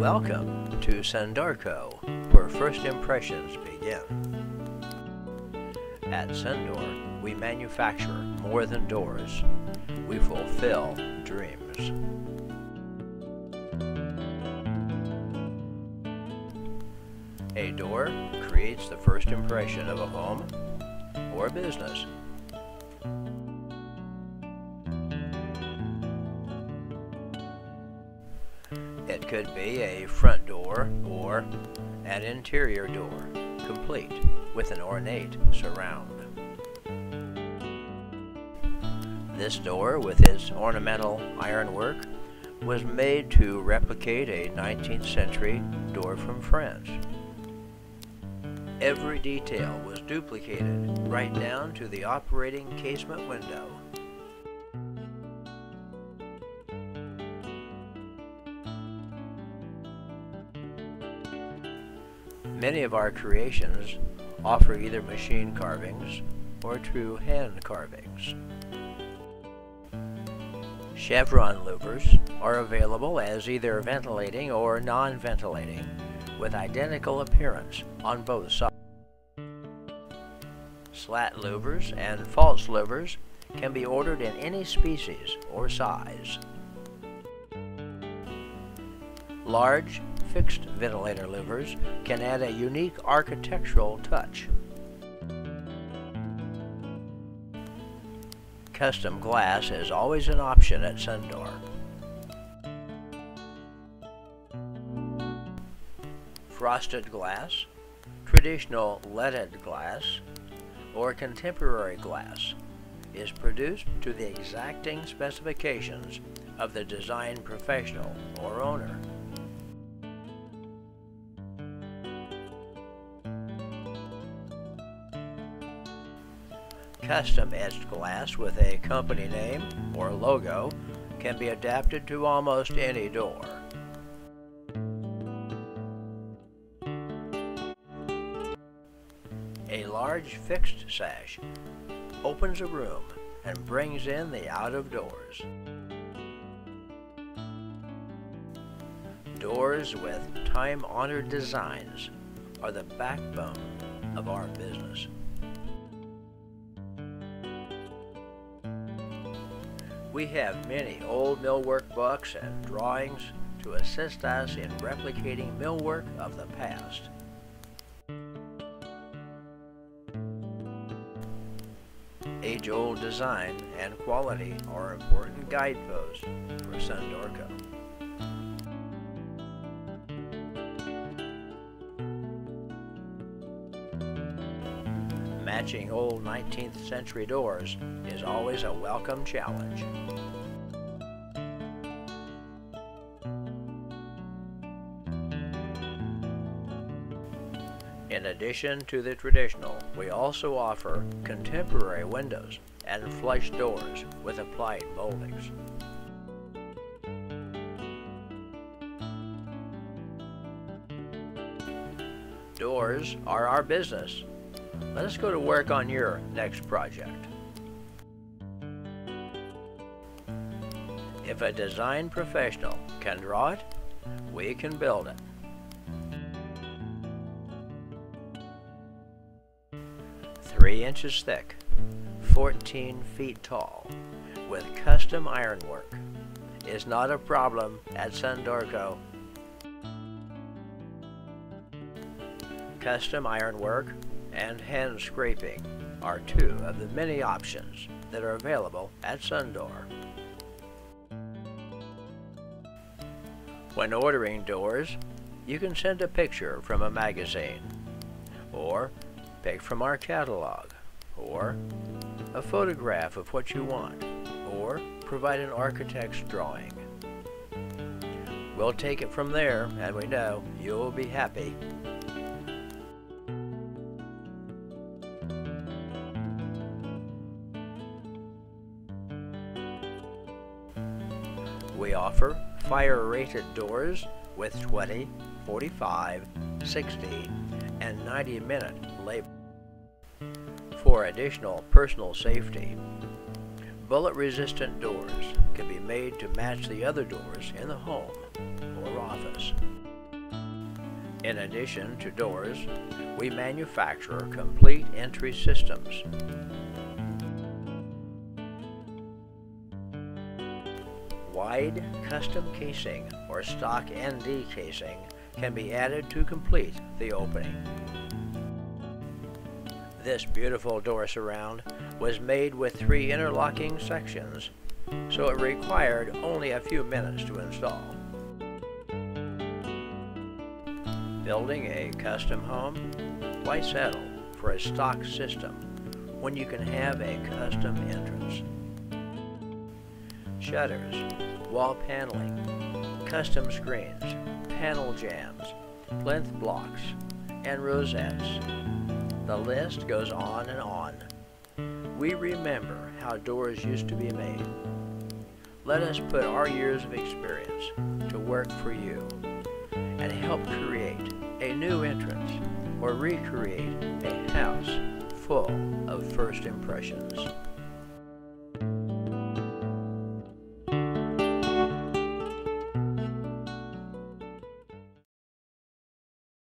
Welcome to Sun-Door Co, where first impressions begin. At Sun-Door, we manufacture more than doors. We fulfill dreams. A door creates the first impression of a home or business. Could be a front door or an interior door, complete with an ornate surround. This door, with its ornamental ironwork, was made to replicate a 19th century door from France. Every detail was duplicated, right down to the operating casement window. Many of our creations offer either machine carvings or true hand carvings. Chevron louvers are available as either ventilating or non-ventilating with identical appearance on both sides. Slat louvers and false louvers can be ordered in any species or size. Large, fixed ventilator louvers can add a unique architectural touch. Custom glass is always an option at Sun-Door. Frosted glass, traditional leaded glass, or contemporary glass is produced to the exacting specifications of the design professional or owner. Custom etched glass with a company name or logo can be adapted to almost any door. A large fixed sash opens a room and brings in the out of doors. Doors with time-honored designs are the backbone of our business. We have many old millwork books and drawings to assist us in replicating millwork of the past. Age-old design and quality are important guideposts for Sun-Door Co. Matching old 19th century doors is always a welcome challenge. In addition to the traditional, we also offer contemporary windows and flush doors with applied moldings. Doors are our business. Let us go to work on your next project. If a design professional can draw it, we can build it. Three inches thick, 14 feet tall, with custom ironwork is not a problem at Sun-Door Co. Custom ironwork and hand scraping are two of the many options that are available at Sun-Door. When ordering doors, you can send a picture from a magazine, or pick from our catalog, or a photograph of what you want, or provide an architect's drawing. We'll take it from there, and we know you'll be happy Offer fire-rated doors with 20, 45, 60, and 90-minute labor. For additional personal safety, bullet-resistant doors can be made to match the other doors in the home or office. In addition to doors, we manufacture complete entry systems. Wide custom casing or stock ND casing can be added to complete the opening. This beautiful door surround was made with three interlocking sections, so it required only a few minutes to install. Building a custom home? Why settle for a stock system when you can have a custom entrance? Shutters, wall paneling, custom screens, panel jams, plinth blocks, and rosettes. The list goes on and on. We remember how doors used to be made. Let us put our years of experience to work for you and help create a new entrance or recreate a house full of first impressions.